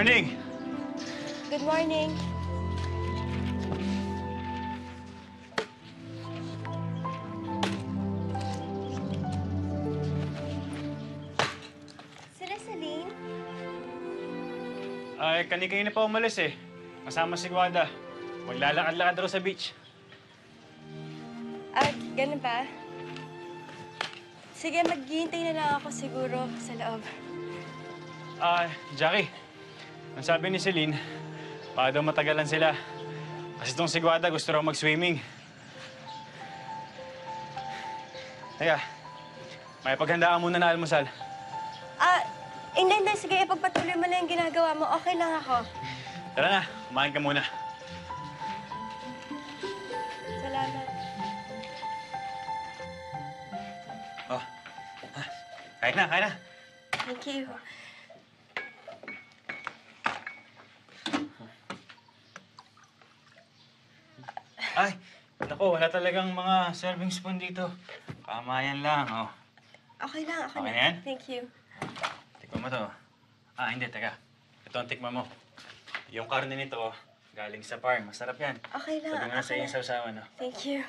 morning! Good morning. Sila Celine? Ay, kanina na pa umalis eh. Kasama si Wanda. Maglalakad-lakad daw sa beach. Ah, ganun ba? Sige, maghihintay na lang ako siguro sa loob. Ah, Jackie. Ang sabi ni Celine, baka daw matagalan sila. Kasi itong si Guada gusto raw mag-swimming. Teka, may paghandaan muna na almusal. Ah, hindi, hindi. Sige, ipagpatuloy mo lang yung ginagawa mo. Okay lang ako. Tara na, kumain ka muna. Salamat. Oh, ah, kain na, kain na. Thank you. Ay, nako, wala talagang mga serving spoon dito. Kamayan lang, oh. Okay lang, ako Okay na. yan? Thank you. Tikman mo to. Ah, hindi, teka. Ito ang tikman mo. Yung karne nito, oh, galing sa farm. Masarap yan. Okay lang, Sabi mo na sa okay iyong lang. sausawan, no? Thank you.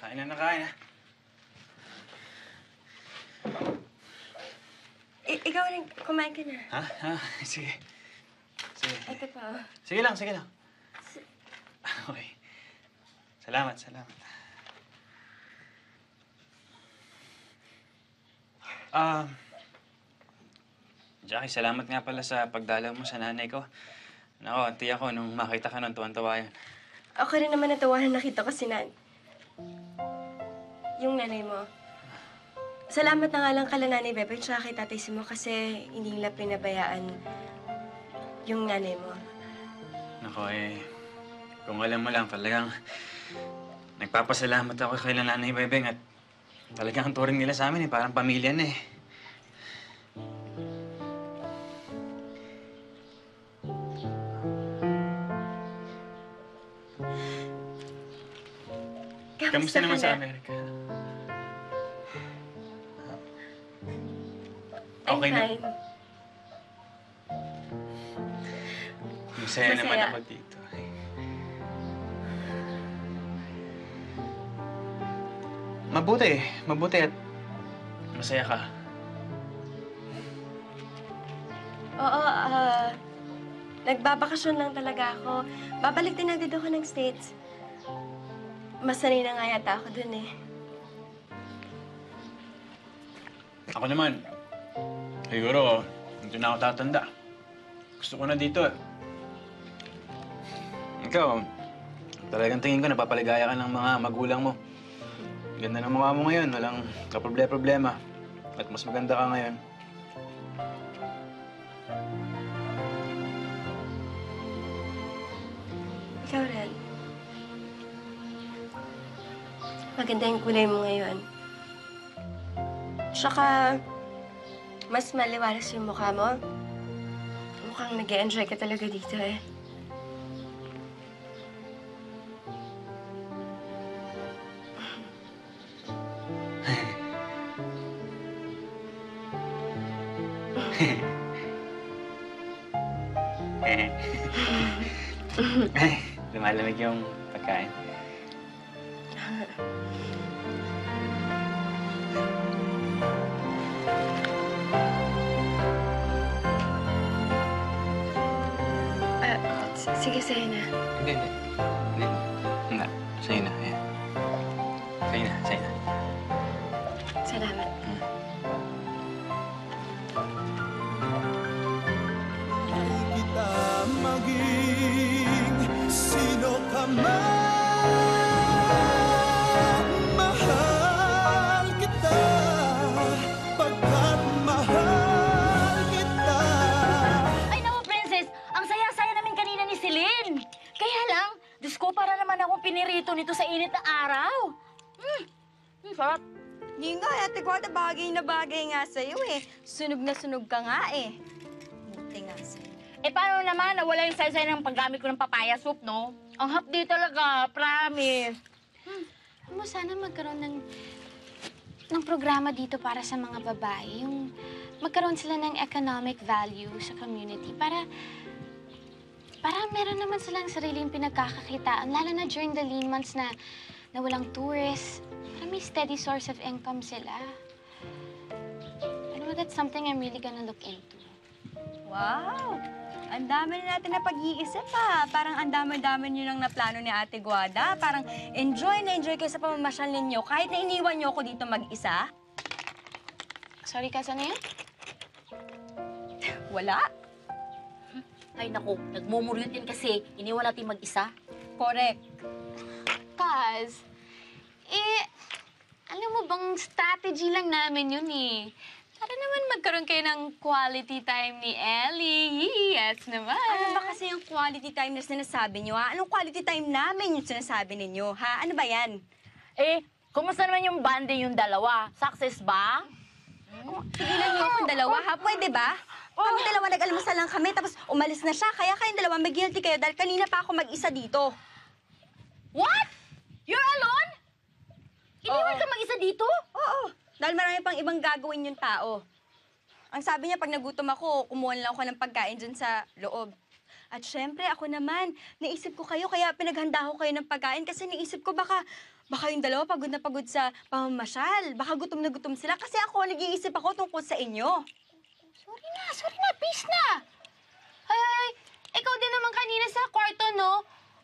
Kain na na kain, ha? I- ikaw rin, kumain ka na. Ha? Ha? Sige. Sige. Ito pa. oh. Sige lang, sige lang. Okay. Salamat, salamat. Ah, Jackie, salamat nga pala sa pagdalaw mo sa nanay ko. Nako, auntie ako, nung makita ka nun, tuwan-tuwa yan. Ako rin naman natawa na nakita ko si Nan. Yung nanay mo. Salamat na nga lang kala nanay Bebe tsaka kay tatay Simo kasi hindi nila pinabayaan yung nanay mo. Nako, eh, kung alam mo lang, talagang nagpapasalamat ako kay Nanay Bebeng at talagang ang turing nila sa amin eh, parang pamilya na eh. Kamusta naman sa? Amerika? I'm Okay na. fine. Masaya naman Masaya. ako dito. Mabuti, mabuti at masaya ka. Oo, ah... nagbabakasyon lang talaga ako. Babalik din agad ako ng States. Masanay na nga yata ako dun eh. Ako naman, siguro, hindi na ako tatanda. Gusto ko na dito eh. Ikaw, talagang tingin ko napapaligaya ka ng mga magulang mo. Ganda ng mukha mo ngayon, walang kaproble-problema. At mas maganda ka ngayon. Ikaw rin. Maganda yung kulay mo ngayon. Tsaka, mas maliwalas yung mukha mo. Mukhang nag enjoy ka talaga dito eh. Lumalamig yung pagkain. Ah, s- sige, sa'yo na. Hindi, hindi. Hindi. Hindi. Sa'yo na. Ayan. Sa'yo na, sa'yo na. Salamat. Sunog na sunog ka nga eh. Buti nga sa'yo. Eh, paano naman? Nawala yung saya ng paggamit ko ng papaya soup, no? Ang hapdi talaga, promise. Alam mo, sana magkaroon ng, ng programa dito para sa mga babae. Yung magkaroon sila ng economic value sa community para para meron naman silang sariling pinagkakakitaan, lalo na during the lean months na, na walang tourists. Para may steady source of income sila. Know that's something I'm really gonna look into. Wow! Ang dami na natin na pag-iisip ha. Parang ang dami-dami nyo lang na plano ni Ate Guada. Parang enjoy na enjoy kayo sa pamamasyal ninyo kahit na iniwan nyo ako dito mag-isa. Sorry, Kaz, ano yan? Wala. Ay naku, nagmumuryot yan kasi iniwan natin mag-isa. Correct. Kaz, eh, alam mo bang strategy lang namin yun eh. Para naman magkaroon kayo ng quality time ni Ellie. Yes naman. Ano ba kasi yung quality time na sinasabi nyo ha? Anong quality time namin yung sinasabi ninyo ha? Ano ba yan? Eh, kumusta naman yung bonding yung dalawa? Success ba? Tigilan niyo akong dalawa ha? Pwede ba? Kami dalawa nag-almusal lang kami tapos umalis na siya. Kaya kayong dalawa mag-guilty kayo dahil kanina pa ako mag-isa dito. What? You're alone? Iniwan Oo. ka mag-isa dito? Oo. Dahil marami pang ibang gagawin yung tao. Ang sabi niya, pag nagutom ako, kumuha lang ako ng pagkain dyan sa loob. At syempre, ako naman, naisip ko kayo, kaya pinaghanda ko kayo ng pagkain kasi naisip ko baka, baka yung dalawa pagod na pagod sa pamamasyal. Baka gutom na gutom sila kasi ako, nag-iisip ako tungkol sa inyo. Sorry na, sorry na, peace na. Ay, ay, ay, ikaw din naman kanina sa kwarto, no?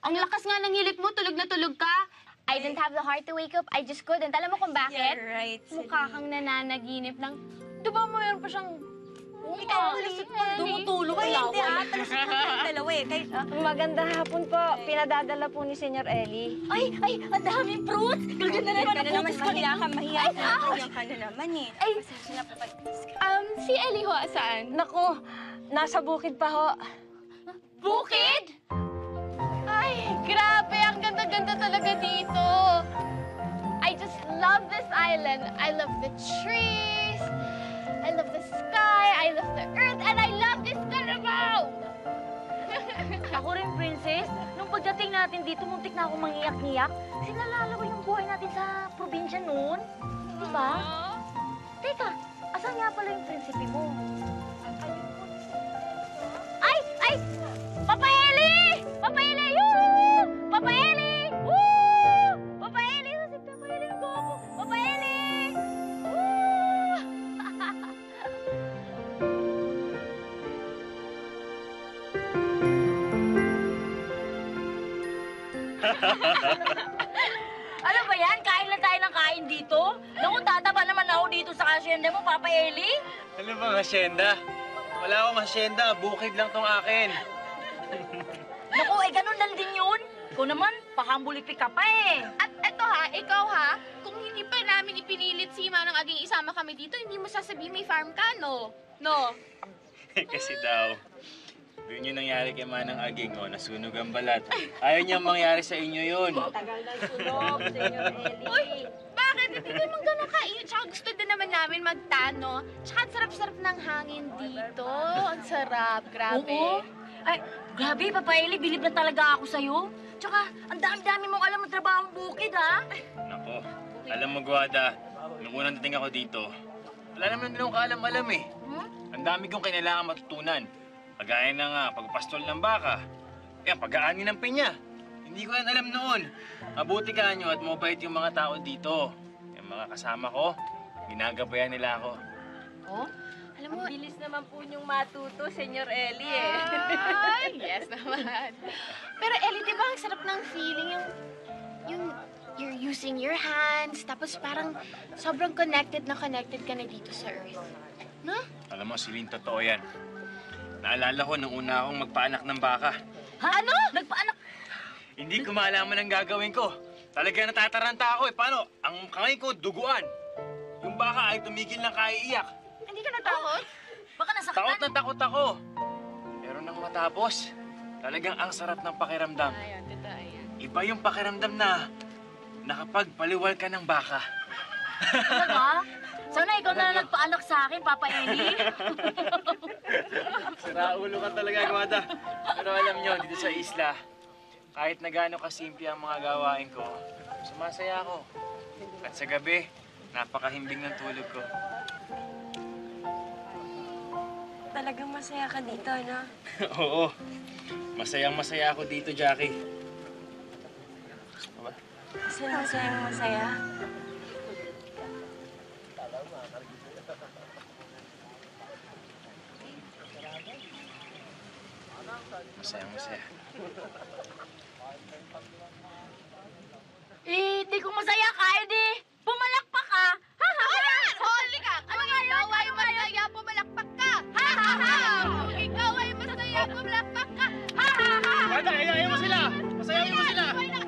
Ang lakas nga ng hilik mo, tulog na tulog ka. I didn't have the heart to wake up. I just couldn't. Alam mo kung bakit? You're right. Mukha kang nananaginip ng... Di ba mayroon pa siyang... Ikaw, lusot mo. Tumutulog Ay, hindi ah. Talusot mo kayong dalawa eh. Kay, Magandang hapon po. Pinadadala po ni Senyor Ellie. Ay, ay, ang daming fruits! Ganda na naman na ang naman, putis ko mahiya ka, mahiya ka. Mahiya ka na naman eh. Ay, Pasensya na po. um, si Ellie ho, saan? Naku, nasa bukid pa ho. Bukid? Ay, grabe. Ang ganda-ganda talaga dito. I just love this island. I love the trees. I love the sky. I love the earth. And I love this Carabao! Ako rin, princess. Nung pagdating natin dito, muntik na ako mangiyak-ngiyak. Kasi naalala ko yung buhay natin sa probinsya noon. Di ba? Teka, asan nga pala yung prinsipe mo? Ay! Ay! Papa Eli! Papa Eli! Yoo! Papa Eli! Woo! Papa Eli! Si Papa Eli go ako! Papa Eli! Woo! ano ba yan? Kain lang tayo ng kain dito? Naku, tataba naman ako dito sa kasyende mo, Papa Eli. Ano bang hasyenda? Wala akong hasyenda, bukid lang tong akin. Naku, eh ganun lang din yun. Ikaw naman, pakambulipik ka pa eh. At eto ha, ikaw ha, kung hindi pa namin ipinilit si Manang Aging isama kami dito, hindi mo sasabihin may farm ka, no? No? Kasi daw, doon yung nangyari kay Manang Aging, oh, nasunog ang balat. Ayaw niya mangyari sa inyo yun. Uy, bakit? Hindi naman ganun kainit. Tsaka gusto din naman namin magtano. Tsaka ang sarap-sarap ng hangin dito. Ang sarap, grabe. Oo. Ay, grabe, Papa Eli, bilib na talaga ako sa'yo. Tsaka, ang dami-dami mong alam ng trabaho bukid, ha? Nako, alam mo, Guada, nung unang dating ako dito, wala naman din akong kaalam-alam eh. Hmm? Ang dami kong kailangan matutunan. Pagaya na nga, pagpastol ng baka. Yan, pag-aani ng pinya. Hindi ko yan alam noon. Mabuti ka nyo at mabait yung mga tao dito. Yung mga kasama ko, ginagabayan nila ako. Oh, alam mo, Bilis naman po niyong matuto, Senyor Ellie eh. Ay, yes naman. Pero Ellie, di ba ang sarap ng feeling yung, yung you're using your hands, tapos parang sobrang connected na connected ka na dito sa Earth. No? Alam mo, Silin, totoo yan. Naalala ko nung una akong magpaanak ng baka. Ha? Ano? Nagpaanak? Hindi ko maalaman ang gagawin ko. Talaga natataranta ako eh. Paano? Ang kamay ko, duguan. Yung baka ay tumigil ng kaiiyak. Natakot? Baka nasaktan? Takot na takot ako. Pero nang matapos, talagang ang sarap ng pakiramdam. Ayun, totoo yan. Iba yung pakiramdam na nakapagpaliwal ka ng baka. Talaga? Sana ikaw na lang nagpaanak sa akin, Papa Eli. Siraulo ka talaga, Guada. Pero alam nyo, dito sa isla, kahit na gaano kasimple ang mga gawain ko, sumasaya ako. At sa gabi, napakahimbing ng tulog ko. Talagang masaya ka dito, no? Oo. Masayang masaya ako dito, Jackie. Saan masayang masaya? Masayang masaya. Eh, di ko masaya ka, edi. Pumalakpak ikaw ay masaya, pumalakpak ka. Ha, ha, ha. Bata, ayayin mo sila! Masayahin mo sila!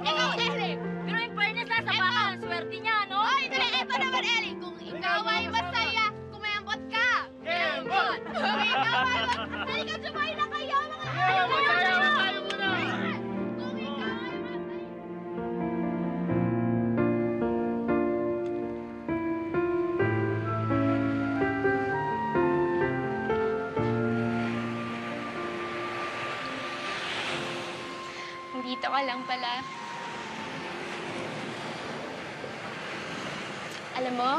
Ikaw, Eli. Pero in fairness, nasa baka. Ang swerte niya, no? Ay, dali, eto naman, Eli. Kung ikaw ay masaya, kumembot ka. Kembot! Kung ikaw ay masaya, halika, sumay na kayo, Ka lang pala. Alam mo,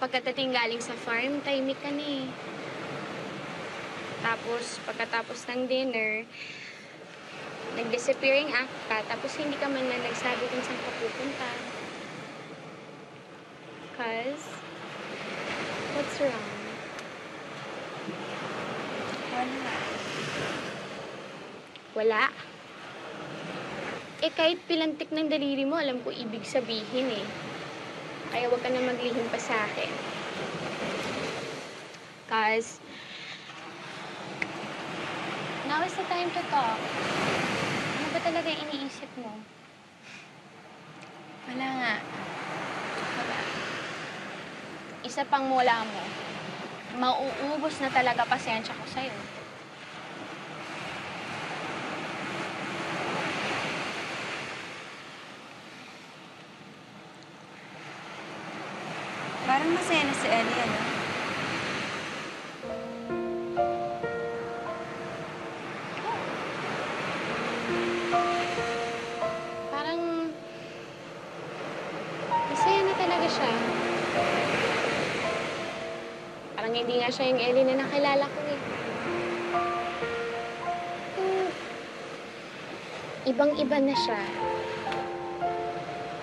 pagkatating galing sa farm, tahimik ka na eh. Tapos, pagkatapos ng dinner, nag-disappearing act ka, tapos hindi ka man lang nagsabi kung saan ka pupunta. Cause, what's wrong? Wala. Wala. Eh, kahit pilantik ng daliri mo, alam ko ibig sabihin eh. Kaya wag ka na maglihim pa sa akin. Cause, now is the time to talk. Ano ba talaga iniisip mo? Wala nga. Wala. Isa pang mula mo, mauubos na talaga pasensya ko sa'yo. Parang masaya na si Ellie, ano? Parang... Masaya na talaga siya. Parang hindi nga siya yung Ellie na nakilala ko eh. Hmm, Ibang-iba na siya.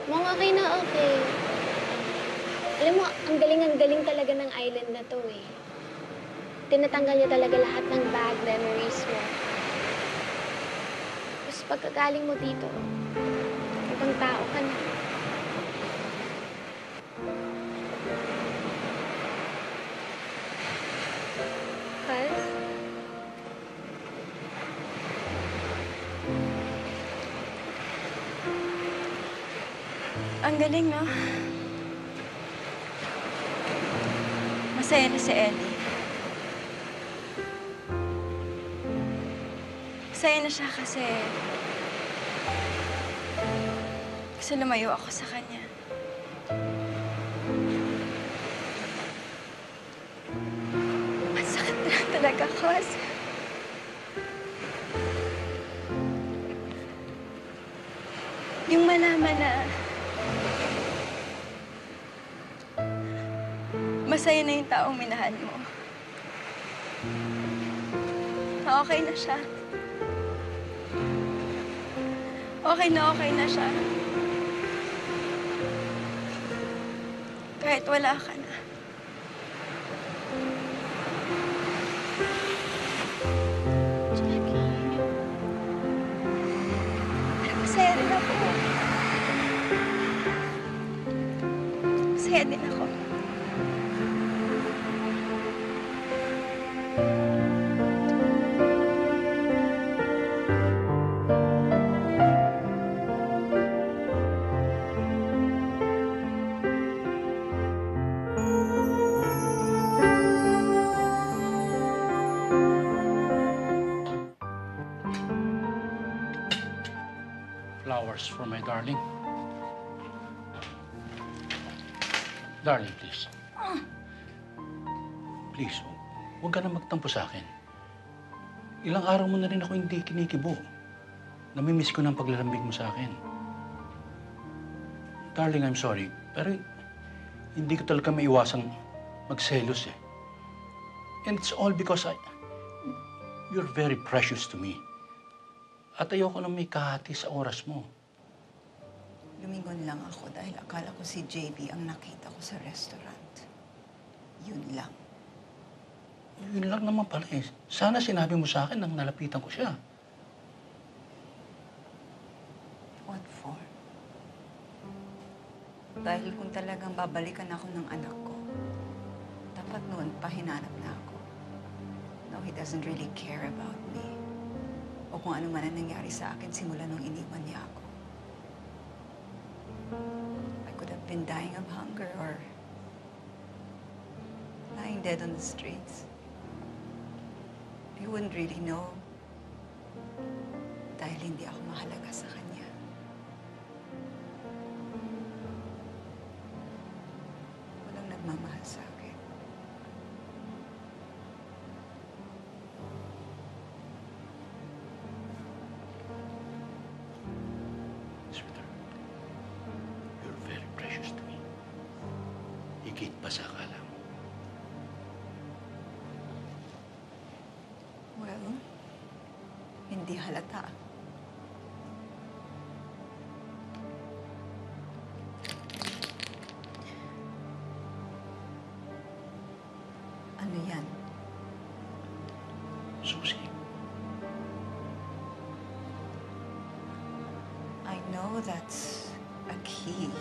Mukhang okay na okay. Alam mo, ang galing-ang galing talaga ng island na to eh. Tinatanggal niya talaga lahat ng bad memories mo. Tapos pagkagaling mo dito, ibang tao ka na. Ang galing, no? Masaya na si Ellie. Masaya na siya kasi... Kasi lumayo ako sa kanya. Masakit na talaga, Kos. Yung malaman na... taong minahal mo. Okay na siya. Okay na okay na siya. Kahit wala ka na. Masaya rin ako. Masaya din ako. Flowers for my darling. Darling, please. Please, huwag ka na magtampo sa akin. Ilang araw mo na rin ako hindi kinikibo. Namimiss ko ng paglalambing mo sa akin. Darling, I'm sorry. Pero hindi ko talaga maiwasang magselos eh. And it's all because I... You're very precious to me. At ayoko na may kahati sa oras mo. Lumingon lang ako dahil akala ko si JB ang nakita ko sa restaurant. Yun lang. Yun lang naman pala eh. Sana sinabi mo sa akin nang nalapitan ko siya. What for? Dahil kung talagang babalikan ako ng anak ko, dapat noon pa hinanap na ako. No, he doesn't really care about me. O kung ano man ang nangyari sa akin simula nung iniwan niya ako. Been dying of hunger or lying dead on the streets. He wouldn't really know dahil hindi ako mahalaga sa kanya. Sa akala. Well, hindi halata. Ano yan? Susi, I know that's a key.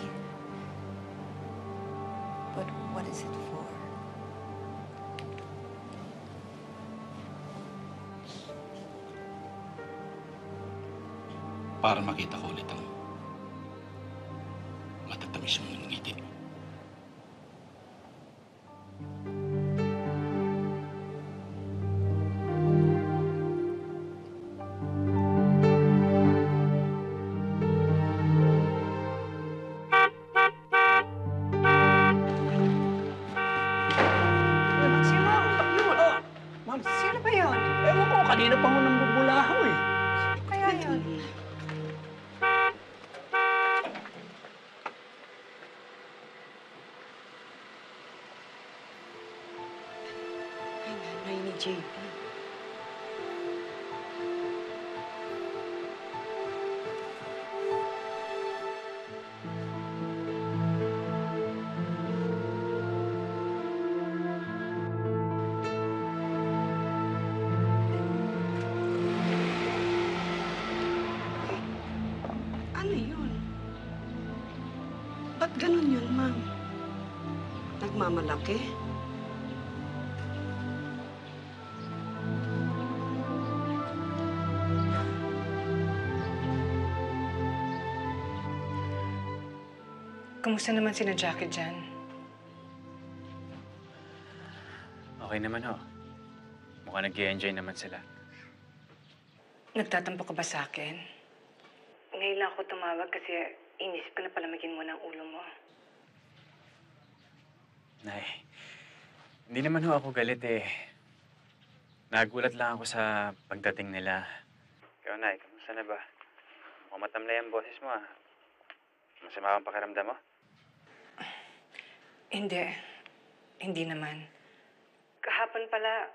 But what is it for? para makita ko ulit ang matatamis mong JP. Ano yun? Ba't ganun yun, ma'am? Nagmamalaki? Kumusta naman si na Jackie dyan? Okay naman ho. Mukhang nag-enjoy naman sila. Nagtatampo ka ba sa akin? Ngayon lang ako tumawag kasi inisip ko na palamigin mo ng ulo mo. Nay, hindi naman ho ako galit eh. Nagulat lang ako sa pagdating nila. Ikaw, Nay, kamusta na ba? Mukhang matamlay ang boses mo ah. Masama ang pakiramdam mo? Hindi. Hindi naman. Kahapon pala,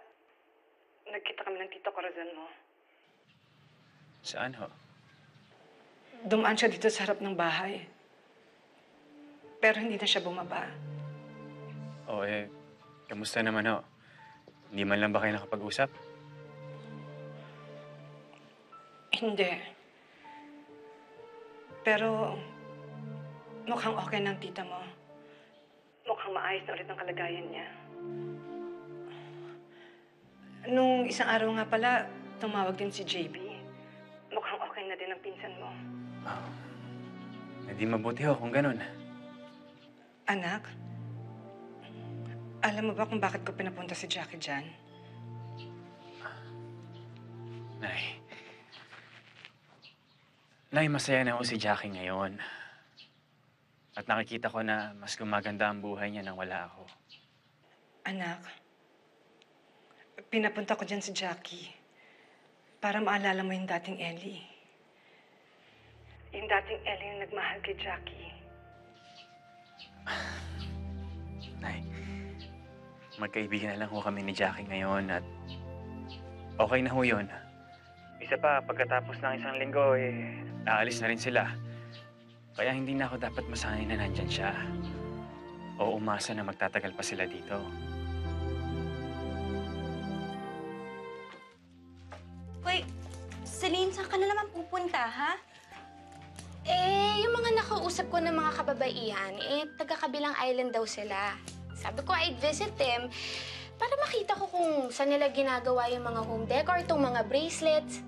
nagkita kami ng tito Corazon mo. Saan ho? Dumaan siya dito sa harap ng bahay. Pero hindi na siya bumaba. Oo eh, kamusta naman ho? Hindi man lang ba kayo nakapag-usap? Hindi. Pero mukhang okay ng tita mo. Mukhang maayos na ulit ang kalagayan niya. Nung isang araw nga pala, tumawag din si JB. Mukhang okay na din ang pinsan mo. Oh. Hindi mabuti ho kung ganun. Anak, alam mo ba kung bakit ko pinapunta si Jackie dyan? Nay. Nay, masaya na ho si Jackie ngayon. At nakikita ko na mas gumaganda ang buhay niya nang wala ako. Anak, pinapunta ko dyan si Jackie para maalala mo yung dating Ellie. Yung dating Ellie yung nagmahal kay Jackie. Nay, magkaibigan na lang ho kami ni Jackie ngayon at okay na ho yun. Isa pa, pagkatapos ng isang linggo, eh, aalis na rin sila. Kaya hindi na ako dapat masanay na nandyan siya. O umasa na magtatagal pa sila dito. Hoy, Celine, saan ka na naman pupunta, ha? Eh, yung mga nakausap ko ng mga kababaihan, eh, taga-kabilang island daw sila. Sabi ko, I'd visit them para makita ko kung saan nila ginagawa yung mga home decor, itong mga bracelets.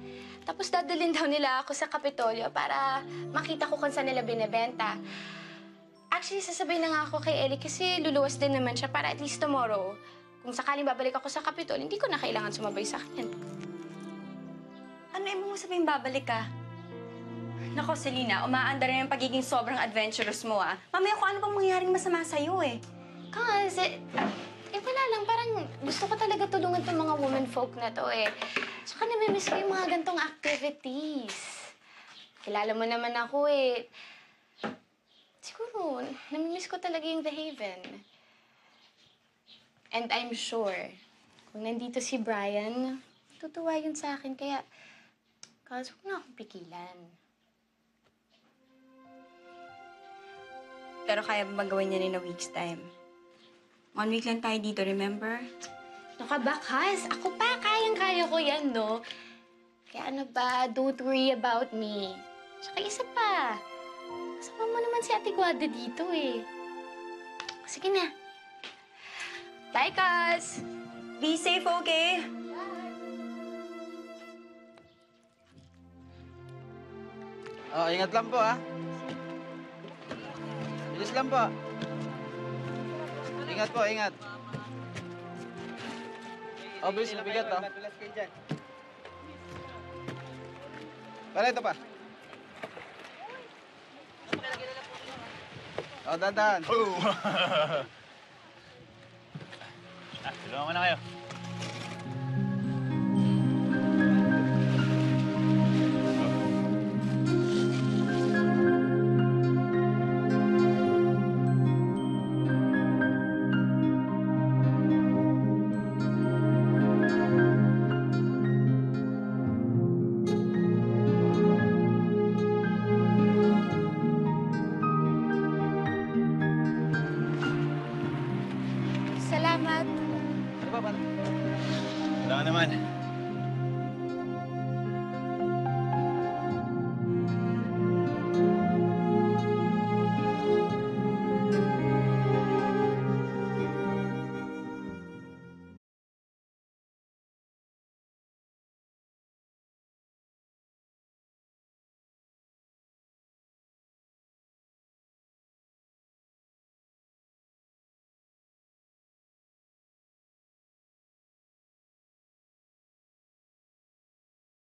Tapos dadalhin daw nila ako sa Kapitolyo para makita ko kung saan nila binebenta. Actually, sasabay na nga ako kay Ellie kasi luluwas din naman siya para at least tomorrow, kung sakaling babalik ako sa Kapitolyo, hindi ko na kailangan sumabay sa akin. Ano ibig mo sabihin babalik ka? Nako, Selena, umaandar na yung pagiging sobrang adventurous mo, ah. Mamaya kung ano pang mangyayaring masama sa'yo, eh. Kasi, eh wala lang, parang gusto ko talaga tulungan tong mga women folk na to eh. Tsaka namimiss ko yung mga gantong activities. Kilala mo naman ako eh. Siguro, namimiss ko talaga yung The Haven. And I'm sure, kung nandito si Brian, tutuwa yun sa akin. Kaya, kaso huwag na akong pikilan. Pero kaya ba gawin niya in a week's time? One week lang tayo dito, remember? Nakabakas, ako pa, kayang-kaya ko yan, no? Kaya ano ba, don't worry about me. Tsaka isa pa, kasama mo naman si Ate Guada dito eh. Sige na. Bye, Kaz! Be safe, okay? Oh, ingat lang po ah. Bilis lang po. Ingat po, ingat. Oh, bilis, mabigat oh. Para ito pa. Oh, dandan. Oh! ah, ko na kayo.